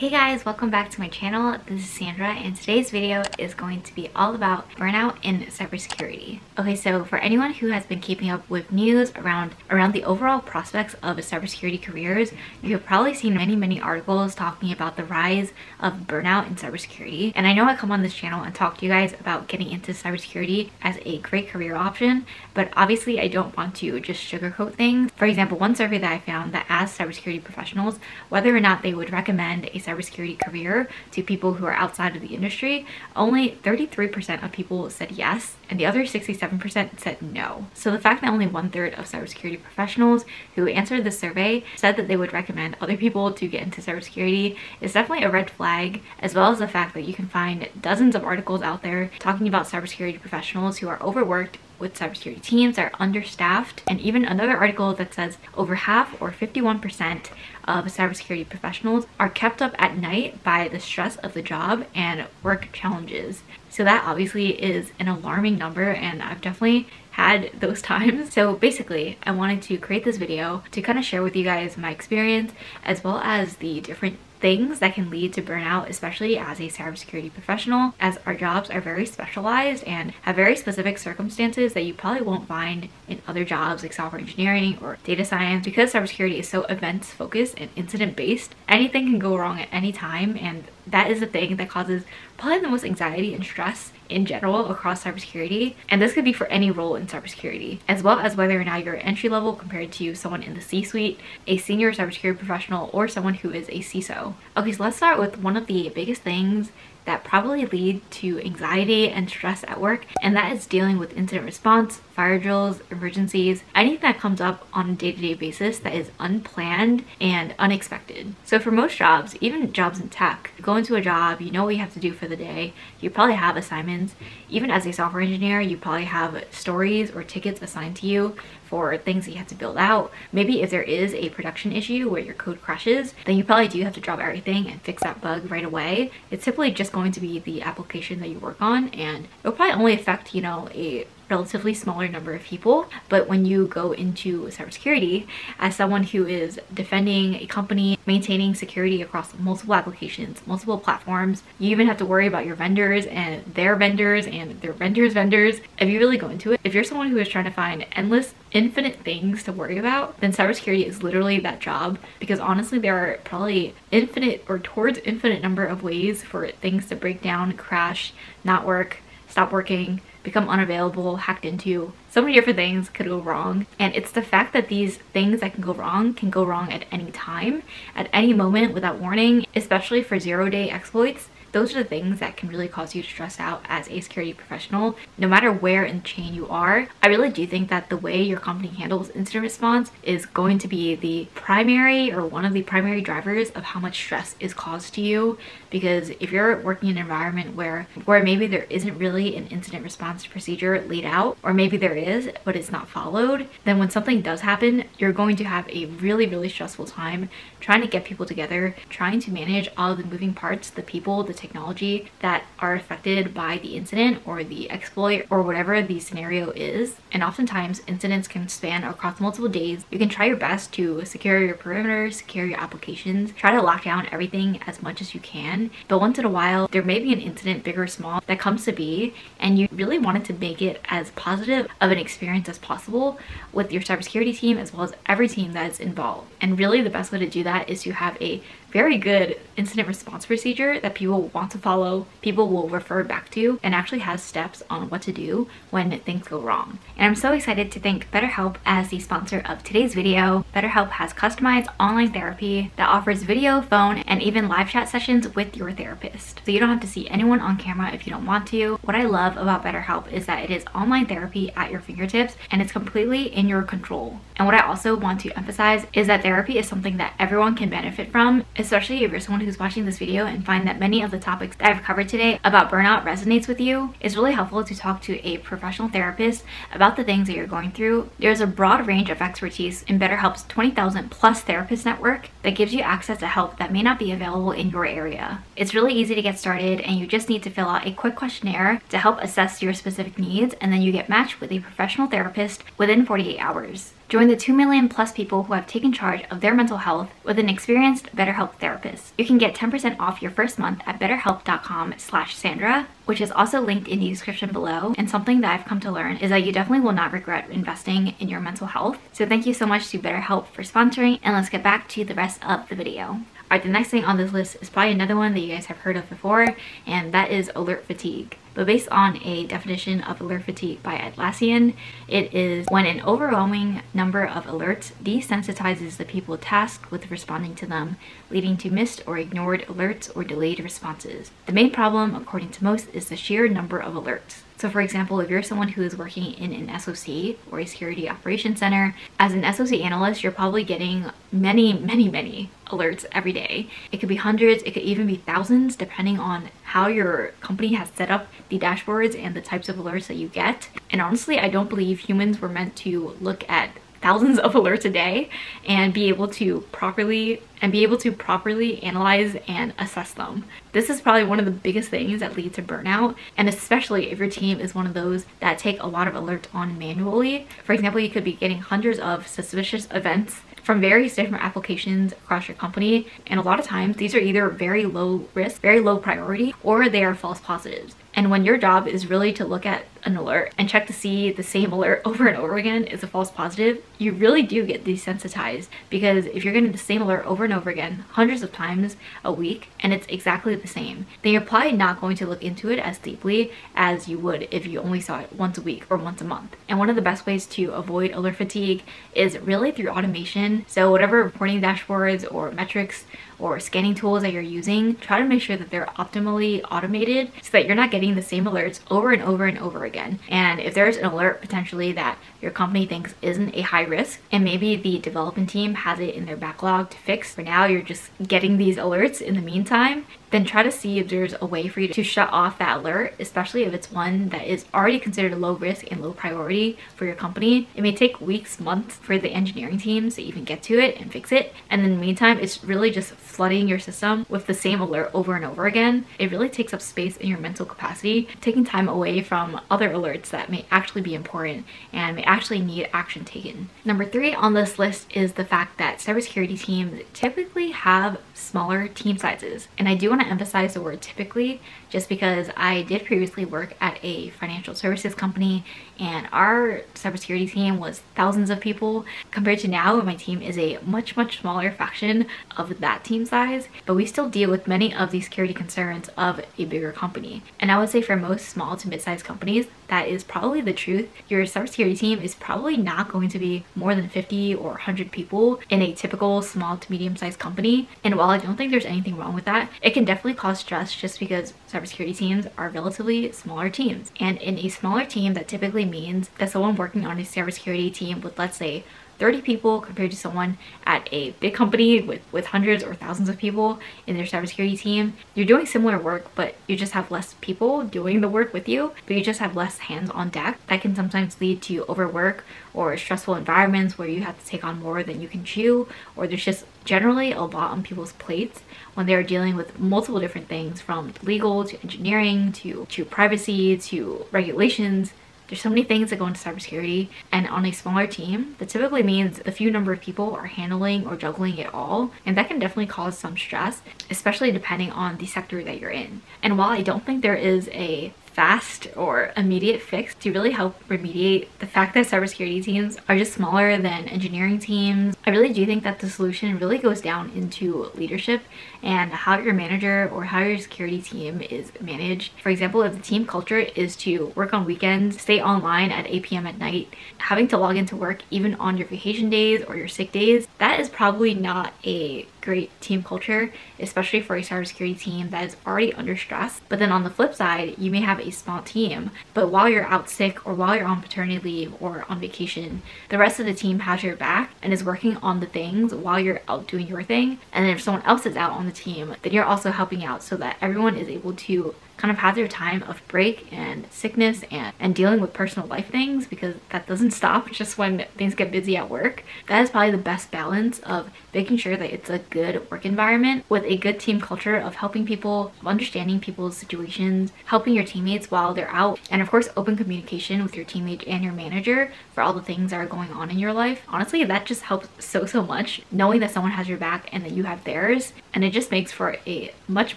Hey guys, welcome back to my channel. This is Sandra and today's video is going to be all about burnout in cybersecurity. Okay, so for anyone who has been keeping up with news around around the overall prospects of cybersecurity careers, you have probably seen many, many articles talking about the rise of burnout in cybersecurity. And I know I come on this channel and talk to you guys about getting into cybersecurity as a great career option, but obviously I don't want to just sugarcoat things. For example, one survey that I found that asked cybersecurity professionals whether or not they would recommend a cybersecurity career to people who are outside of the industry, only 33% of people said yes, and the other 67% said no. So the fact that only one third of cybersecurity professionals who answered the survey said that they would recommend other people to get into cybersecurity is definitely a red flag, as well as the fact that you can find dozens of articles out there talking about cybersecurity professionals who are overworked with cybersecurity teams are understaffed and even another article that says over half or 51% of cybersecurity professionals are kept up at night by the stress of the job and work challenges. So that obviously is an alarming number and I've definitely had those times. So basically, I wanted to create this video to kind of share with you guys my experience as well as the different things that can lead to burnout, especially as a cybersecurity professional, as our jobs are very specialized and have very specific circumstances that you probably won't find in other jobs like software engineering or data science. Because cybersecurity is so events focused and incident based, anything can go wrong at any time and that is the thing that causes probably the most anxiety and stress in general across cybersecurity. And this could be for any role in cybersecurity, as well as whether or not you're entry level compared to someone in the C-suite, a senior cybersecurity professional, or someone who is a CISO. Okay, so let's start with one of the biggest things that probably lead to anxiety and stress at work and that is dealing with incident response, fire drills, emergencies, anything that comes up on a day-to-day -day basis that is unplanned and unexpected. So for most jobs, even jobs in tech, you go into a job, you know what you have to do for the day, you probably have assignments. Even as a software engineer, you probably have stories or tickets assigned to you for things that you have to build out. Maybe if there is a production issue where your code crashes, then you probably do have to drop everything and fix that bug right away. It's simply just going to be the application that you work on and it'll probably only affect, you know, a relatively smaller number of people. But when you go into cybersecurity, as someone who is defending a company, maintaining security across multiple applications, multiple platforms, you even have to worry about your vendors and their vendors and their vendors' vendors. If you really go into it, if you're someone who is trying to find endless, infinite things to worry about, then cybersecurity is literally that job because honestly, there are probably infinite or towards infinite number of ways for things to break down, crash, not work, stop working, become unavailable, hacked into. So many different things could go wrong. And it's the fact that these things that can go wrong can go wrong at any time, at any moment without warning, especially for zero day exploits those are the things that can really cause you to stress out as a security professional no matter where in the chain you are. I really do think that the way your company handles incident response is going to be the primary or one of the primary drivers of how much stress is caused to you because if you're working in an environment where where maybe there isn't really an incident response procedure laid out or maybe there is but it's not followed then when something does happen you're going to have a really really stressful time trying to get people together trying to manage all the moving parts the people the technology that are affected by the incident or the exploit or whatever the scenario is. And oftentimes incidents can span across multiple days. You can try your best to secure your perimeters, secure your applications, try to lock down everything as much as you can. But once in a while, there may be an incident, big or small, that comes to be, and you really wanted to make it as positive of an experience as possible with your cybersecurity team as well as every team that is involved. And really the best way to do that is to have a very good incident response procedure that people want to follow, people will refer back to, and actually has steps on what to do when things go wrong. And I'm so excited to thank BetterHelp as the sponsor of today's video. BetterHelp has customized online therapy that offers video, phone, and even live chat sessions with your therapist. So you don't have to see anyone on camera if you don't want to. What I love about BetterHelp is that it is online therapy at your fingertips and it's completely in your control. And what I also want to emphasize is that therapy is something that everyone can benefit from especially if you're someone who's watching this video and find that many of the topics that I've covered today about burnout resonates with you, it's really helpful to talk to a professional therapist about the things that you're going through. There's a broad range of expertise in BetterHelp's 20,000 plus therapist network that gives you access to help that may not be available in your area. It's really easy to get started and you just need to fill out a quick questionnaire to help assess your specific needs and then you get matched with a professional therapist within 48 hours. Join the 2 million plus people who have taken charge of their mental health with an experienced BetterHelp therapist. You can get 10% off your first month at betterhelp.com slash Sandra, which is also linked in the description below. And something that I've come to learn is that you definitely will not regret investing in your mental health. So thank you so much to BetterHelp for sponsoring and let's get back to the rest of the video. Alright, the next thing on this list is probably another one that you guys have heard of before, and that is alert fatigue. But based on a definition of alert fatigue by Atlassian, it is when an overwhelming number of alerts desensitizes the people tasked with responding to them, leading to missed or ignored alerts or delayed responses. The main problem, according to most, is the sheer number of alerts. So for example, if you're someone who is working in an SOC or a security operations center, as an SOC analyst, you're probably getting many, many, many alerts every day. It could be hundreds, it could even be thousands, depending on how your company has set up the dashboards and the types of alerts that you get. And honestly, I don't believe humans were meant to look at thousands of alerts a day and be able to properly and be able to properly analyze and assess them. This is probably one of the biggest things that lead to burnout and especially if your team is one of those that take a lot of alerts on manually. For example, you could be getting hundreds of suspicious events from various different applications across your company and a lot of times these are either very low risk, very low priority, or they are false positives. And when your job is really to look at an alert and check to see the same alert over and over again is a false positive, you really do get desensitized because if you're getting the same alert over and over again hundreds of times a week and it's exactly the same, then you're probably not going to look into it as deeply as you would if you only saw it once a week or once a month. And one of the best ways to avoid alert fatigue is really through automation. So whatever reporting dashboards or metrics or scanning tools that you're using, try to make sure that they're optimally automated so that you're not getting the same alerts over and over and over again. And if there's an alert potentially that your company thinks isn't a high risk and maybe the development team has it in their backlog to fix, for now you're just getting these alerts in the meantime, then try to see if there's a way for you to shut off that alert, especially if it's one that is already considered a low risk and low priority for your company. It may take weeks, months for the engineering teams to even get to it and fix it. And in the meantime, it's really just flooding your system with the same alert over and over again. It really takes up space in your mental capacity, taking time away from other alerts that may actually be important and may actually need action taken. Number three on this list is the fact that cybersecurity teams typically have smaller team sizes. And I do want to emphasize the word typically just because I did previously work at a financial services company and our cybersecurity team was thousands of people compared to now my team is a much much smaller fraction of that team size but we still deal with many of the security concerns of a bigger company. And I would say for most small to mid-sized companies that is probably the truth. Your cybersecurity team is probably not going to be more than 50 or 100 people in a typical small to medium-sized company and while I don't think there's anything wrong with that it can definitely cause stress just because cybersecurity teams are relatively smaller teams. And in a smaller team, that typically means that someone working on a cybersecurity team with, let's say, 30 people compared to someone at a big company with, with hundreds or thousands of people in their cybersecurity team. You're doing similar work, but you just have less people doing the work with you, but you just have less hands on deck. That can sometimes lead to overwork or stressful environments where you have to take on more than you can chew, or there's just generally a lot on people's plates when they're dealing with multiple different things from legal to engineering to, to privacy to regulations there's so many things that go into cybersecurity and on a smaller team, that typically means the few number of people are handling or juggling it all. And that can definitely cause some stress, especially depending on the sector that you're in. And while I don't think there is a fast or immediate fix to really help remediate the fact that cybersecurity teams are just smaller than engineering teams. I really do think that the solution really goes down into leadership and how your manager or how your security team is managed. For example, if the team culture is to work on weekends, stay online at 8 p.m. at night, having to log into work even on your vacation days or your sick days, that is probably not a great team culture, especially for a cybersecurity team that is already under stress. But then on the flip side, you may have a small team, but while you're out sick or while you're on paternity leave or on vacation, the rest of the team has your back and is working on the things while you're out doing your thing. And then if someone else is out on the team, then you're also helping out so that everyone is able to kind of have their time of break and sickness and, and dealing with personal life things because that doesn't stop just when things get busy at work. That is probably the best balance of making sure that it's a good work environment with a good team culture of helping people, of understanding people's situations, helping your teammates while they're out, and of course open communication with your teammate and your manager for all the things that are going on in your life. Honestly, that just helps so, so much knowing that someone has your back and that you have theirs. And it just makes for a much,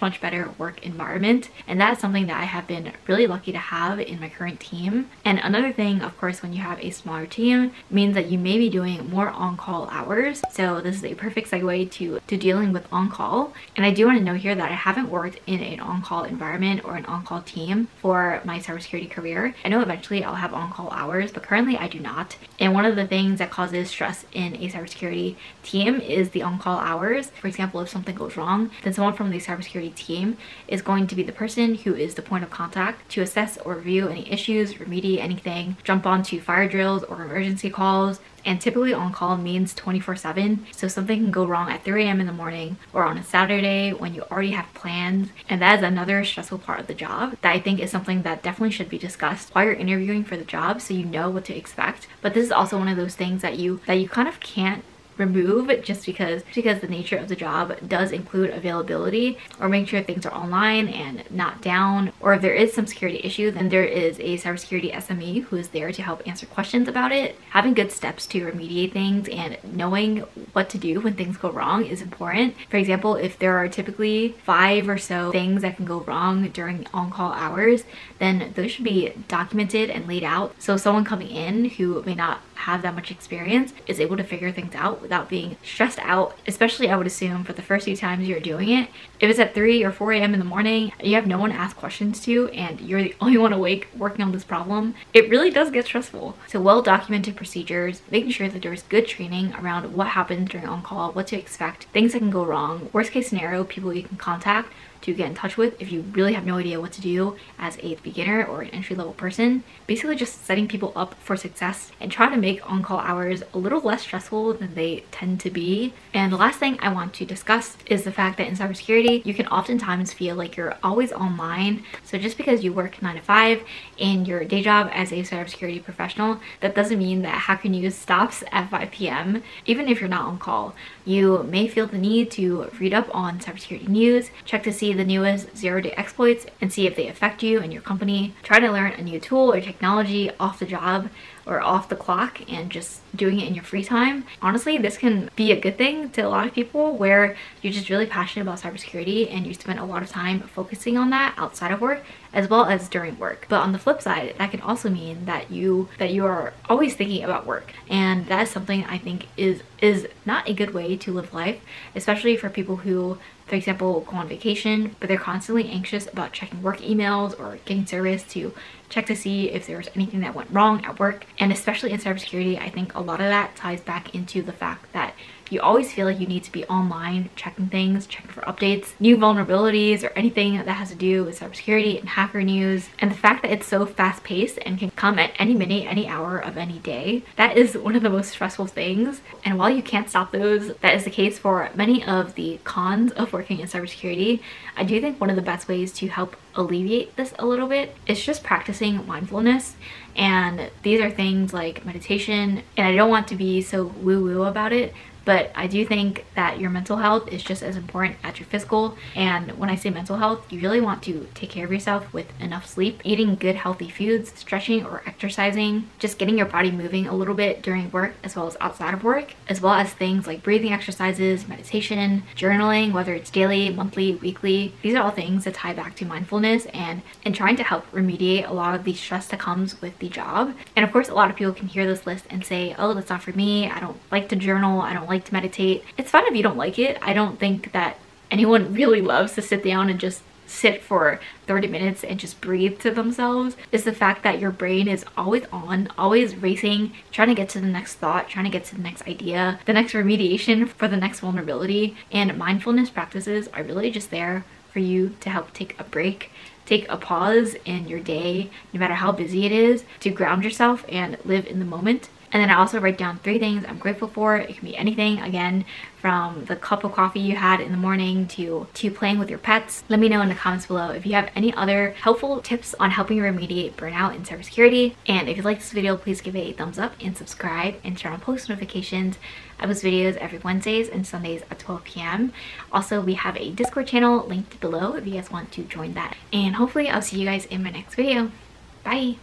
much better work environment. And something that I have been really lucky to have in my current team. And another thing, of course, when you have a smaller team means that you may be doing more on-call hours. So this is a perfect segue to, to dealing with on-call. And I do want to note here that I haven't worked in an on-call environment or an on-call team for my cybersecurity career. I know eventually I'll have on-call hours, but currently I do not. And one of the things that causes stress in a cybersecurity team is the on-call hours. For example, if something goes wrong, then someone from the cybersecurity team is going to be the person who is the point of contact to assess or review any issues, remediate anything, jump onto fire drills or emergency calls, and typically on call means 24 7 so something can go wrong at 3 a.m in the morning or on a saturday when you already have plans and that is another stressful part of the job that i think is something that definitely should be discussed while you're interviewing for the job so you know what to expect. But this is also one of those things that you that you kind of can't remove just because because the nature of the job does include availability or making sure things are online and not down or if there is some security issue then there is a cybersecurity SME who is there to help answer questions about it. Having good steps to remediate things and knowing what to do when things go wrong is important. For example, if there are typically five or so things that can go wrong during on-call hours, then those should be documented and laid out so someone coming in who may not have that much experience is able to figure things out without being stressed out, especially I would assume for the first few times you're doing it. If it's at 3 or 4 a.m. in the morning, you have no one ask questions to you and you're the only one awake working on this problem, it really does get stressful. So well documented procedures, making sure that there's good training around what happens during on-call, what to expect, things that can go wrong, worst case scenario, people you can contact to get in touch with if you really have no idea what to do as a beginner or an entry-level person. Basically just setting people up for success and try to make on-call hours a little less stressful than they tend to be. And the last thing I want to discuss is the fact that in cybersecurity, you can oftentimes feel like you're always online. So just because you work 9 to 5 in your day job as a cybersecurity professional, that doesn't mean that Hacker News stops at 5 p.m. Even if you're not on call, you may feel the need to read up on cybersecurity news, check to see the newest zero-day exploits and see if they affect you and your company. Try to learn a new tool or technology off the job or off the clock and just doing it in your free time. Honestly, this can be a good thing to a lot of people where you're just really passionate about cybersecurity and you spend a lot of time focusing on that outside of work as well as during work. But on the flip side, that can also mean that you that you are always thinking about work. And that is something I think is is not a good way to live life, especially for people who for example, go on vacation, but they're constantly anxious about checking work emails or getting service to check to see if there was anything that went wrong at work. And especially in cybersecurity, I think a lot of that ties back into the fact that you always feel like you need to be online checking things, checking for updates, new vulnerabilities, or anything that has to do with cybersecurity and hacker news. And the fact that it's so fast paced and can come at any minute, any hour of any day, that is one of the most stressful things. And while you can't stop those, that is the case for many of the cons of working in cybersecurity. I do think one of the best ways to help alleviate this a little bit is just practicing mindfulness and these are things like meditation and I don't want to be so woo-woo about it but I do think that your mental health is just as important as your physical. And when I say mental health you really want to take care of yourself with enough sleep. Eating good healthy foods stretching or exercising just getting your body moving a little bit during work as well as outside of work as well as things like breathing exercises meditation journaling whether it's daily monthly weekly. These are all things that tie back to mindfulness and and trying to help remediate a lot of the stress that comes with the job. And of course a lot of people can hear this list and say oh that's not for me. I don't like to journal. I don't like like to meditate. It's fine if you don't like it. I don't think that anyone really loves to sit down and just sit for 30 minutes and just breathe to themselves is the fact that your brain is always on, always racing, trying to get to the next thought, trying to get to the next idea, the next remediation for the next vulnerability. And mindfulness practices are really just there for you to help take a break, take a pause in your day, no matter how busy it is, to ground yourself and live in the moment And then I also write down three things I'm grateful for. It can be anything, again, from the cup of coffee you had in the morning to, to playing with your pets. Let me know in the comments below if you have any other helpful tips on helping remediate burnout in cybersecurity. And if you like this video, please give it a thumbs up and subscribe and turn on post notifications. I post videos every Wednesdays and Sundays at 12 p.m. Also, we have a Discord channel linked below if you guys want to join that. And hopefully I'll see you guys in my next video. Bye!